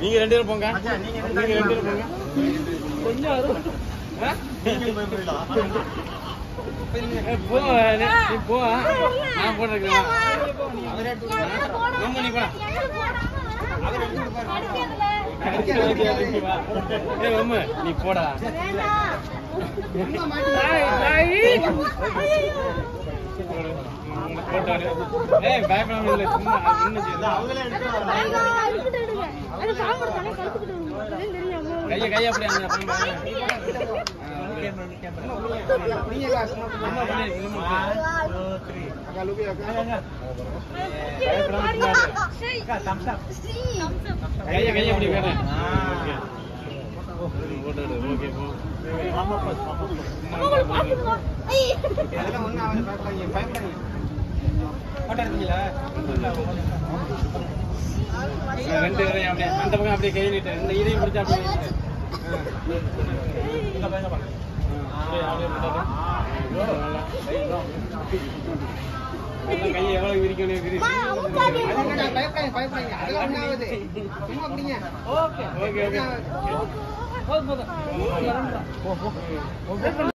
நீங்க ரெண்டு பேரும் போங்க நீங்க ரெண்டு பேரும் போங்க கொஞ்சம் போ நான் போட்டிருக்கேன் நீ போடா ஏய் அம்மா கைய கைய அப்படி அந்த அம்மா பண்ணி கைய கைய அப்படி வேற போட்டாரு ஓகே போ ரெண்டு பேரையும் அப்படியே அந்த பக்கம் அப்படியே கை நீட்டு இந்த இதையும் பிடிச்சா அப்படியே நீட்டு. ஆ. அப்படியே, அப்படியே போட்டாரு. நல்லா. எல்லாம் கையை எவ்வளவு விரிக்கணும் ஓகே ஓகே போதும் போதும்